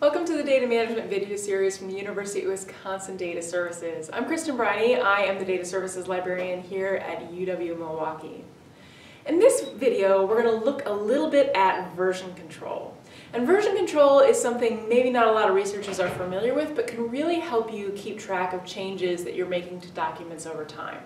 Welcome to the Data Management video series from the University of Wisconsin Data Services. I'm Kristen Briney. I am the Data Services Librarian here at UW-Milwaukee. In this video, we're going to look a little bit at version control. And version control is something maybe not a lot of researchers are familiar with, but can really help you keep track of changes that you're making to documents over time.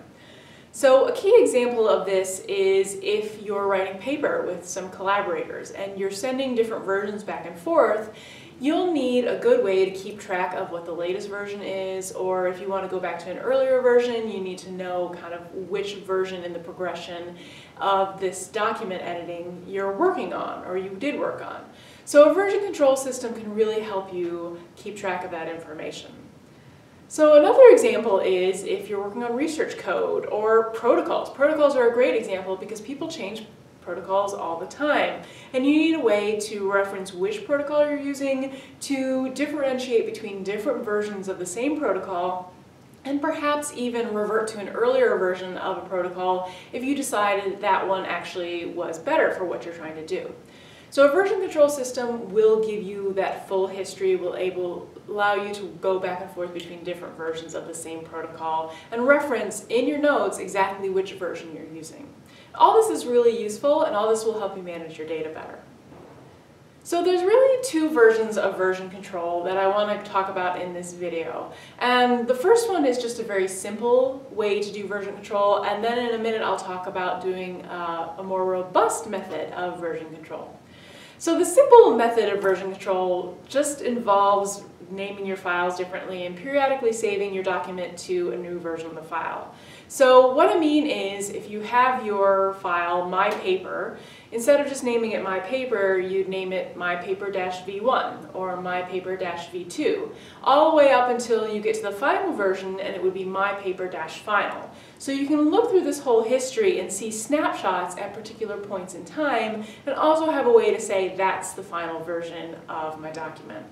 So a key example of this is if you're writing paper with some collaborators and you're sending different versions back and forth, you'll need a good way to keep track of what the latest version is, or if you want to go back to an earlier version, you need to know kind of which version in the progression of this document editing you're working on, or you did work on. So a version control system can really help you keep track of that information. So another example is if you're working on research code or protocols. Protocols are a great example because people change protocols all the time. And you need a way to reference which protocol you're using to differentiate between different versions of the same protocol and perhaps even revert to an earlier version of a protocol if you decided that one actually was better for what you're trying to do. So a version control system will give you that full history, will able, allow you to go back and forth between different versions of the same protocol and reference in your notes exactly which version you're using. All this is really useful and all this will help you manage your data better. So there's really two versions of version control that I want to talk about in this video. And the first one is just a very simple way to do version control, and then in a minute I'll talk about doing uh, a more robust method of version control. So the simple method of version control just involves naming your files differently and periodically saving your document to a new version of the file. So what I mean is if you have your file my paper, instead of just naming it my paper, you'd name it my paper-v1 or my paper-v2, all the way up until you get to the final version and it would be my paper-final. So you can look through this whole history and see snapshots at particular points in time and also have a way to say that's the final version of my document.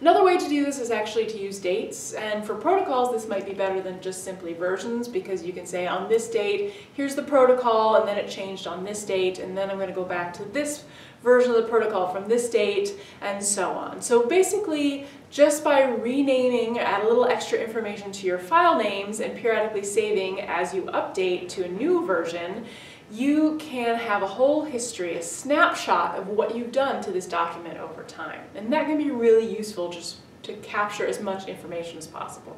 Another way to do this is actually to use dates, and for protocols this might be better than just simply versions because you can say on this date, here's the protocol, and then it changed on this date, and then I'm going to go back to this version of the protocol from this date, and so on. So basically, just by renaming, add a little extra information to your file names and periodically saving as you update to a new version, you can have a whole history, a snapshot of what you've done to this document over time. And that can be really useful just to capture as much information as possible.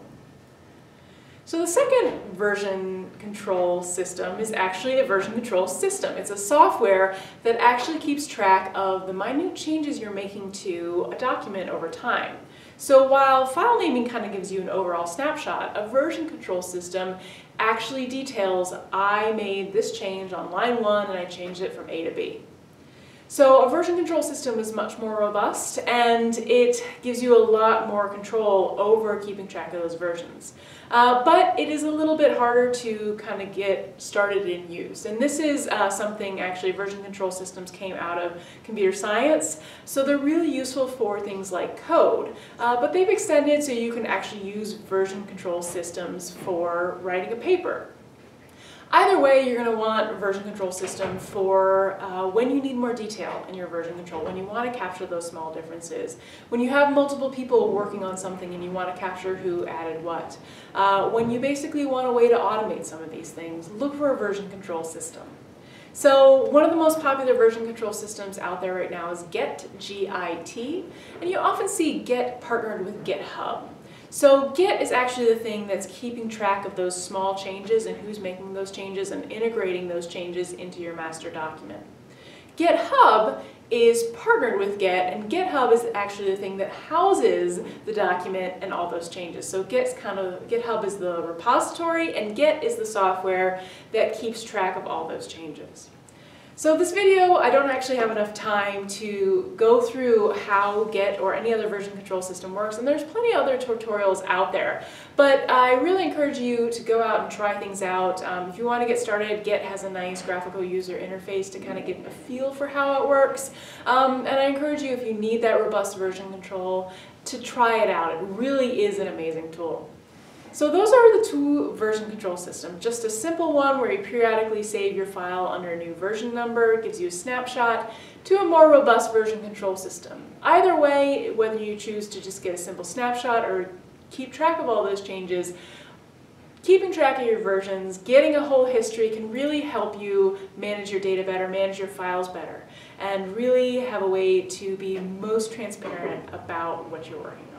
So the second version control system is actually a version control system. It's a software that actually keeps track of the minute changes you're making to a document over time. So while file naming kind of gives you an overall snapshot, a version control system actually details I made this change on line one and I changed it from A to B. So a version control system is much more robust and it gives you a lot more control over keeping track of those versions. Uh, but it is a little bit harder to kind of get started in use. And this is uh, something actually version control systems came out of computer science. So they're really useful for things like code. Uh, but they've extended so you can actually use version control systems for writing a paper Either way, you're going to want a version control system for uh, when you need more detail in your version control, when you want to capture those small differences, when you have multiple people working on something and you want to capture who added what, uh, when you basically want a way to automate some of these things, look for a version control system. So one of the most popular version control systems out there right now is Git, G-I-T, and you often see Git partnered with GitHub. So Git is actually the thing that's keeping track of those small changes and who's making those changes and integrating those changes into your master document. GitHub is partnered with Git, and GitHub is actually the thing that houses the document and all those changes. So Git's kind of, GitHub is the repository, and Git is the software that keeps track of all those changes. So this video, I don't actually have enough time to go through how Git or any other version control system works, and there's plenty of other tutorials out there. But I really encourage you to go out and try things out. Um, if you want to get started, Git has a nice graphical user interface to kind of get a feel for how it works. Um, and I encourage you, if you need that robust version control, to try it out. It really is an amazing tool. So those are the two version control systems. Just a simple one where you periodically save your file under a new version number, gives you a snapshot, to a more robust version control system. Either way, whether you choose to just get a simple snapshot or keep track of all those changes, keeping track of your versions, getting a whole history can really help you manage your data better, manage your files better, and really have a way to be most transparent about what you're working on.